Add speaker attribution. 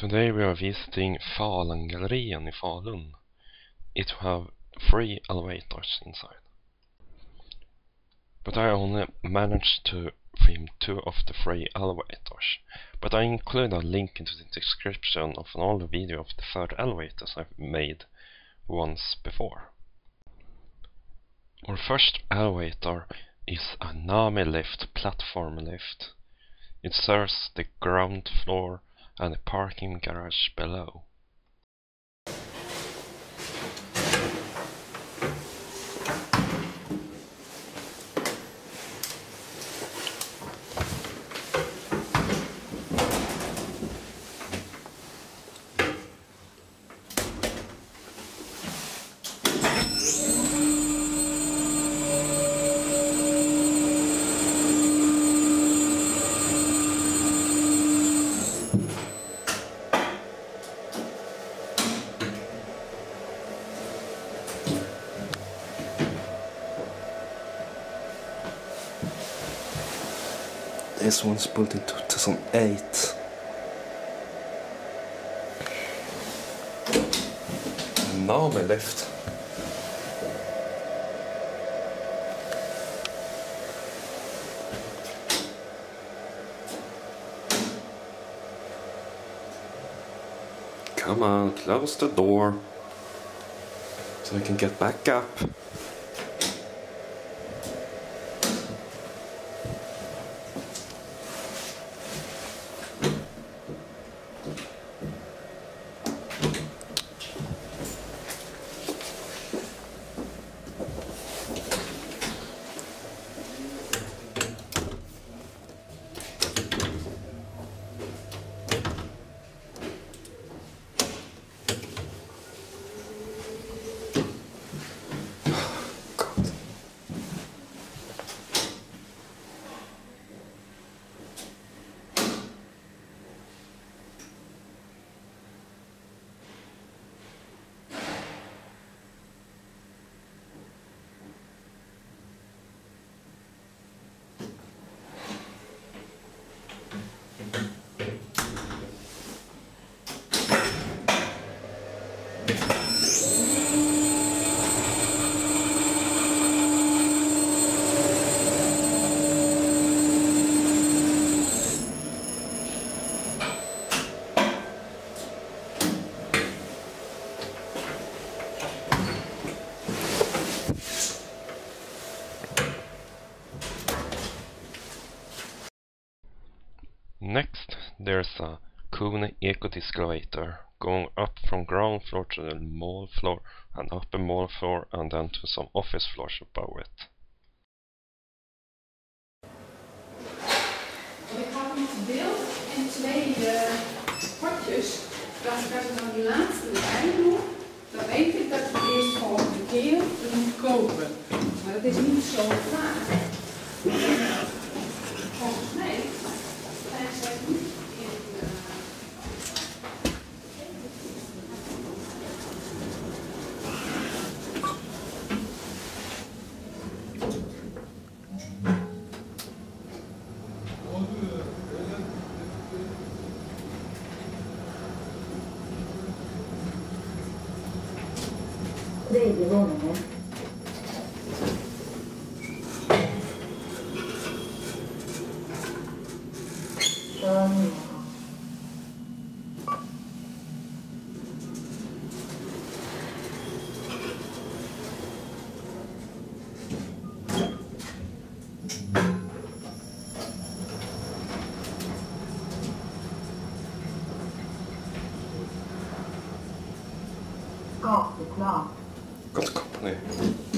Speaker 1: Today we are visiting Falengallerian in Falun. It will have three elevators inside. But I only managed to film two of the three elevators. But I include a link into the description of an older video of the third elevators I've made once before. Our first elevator is a Nami lift platform lift. It serves the ground floor and the parking garage below.
Speaker 2: This one's built in 2008. Nami lift. Come on, close the door so I can get back up.
Speaker 1: Next, there's a Kone EcoDisc elevator going up from ground floor to the mall floor and upper mall floor and then to some office floors above it.
Speaker 3: Beeld en twee eh, potjes. Dat ik dan die laatste erbij doe, dan weet ik dat ik eerst volgende keer moet kopen. Maar dat is niet zo vaak. 三秒。关
Speaker 4: 空调。
Speaker 2: 까딱하네.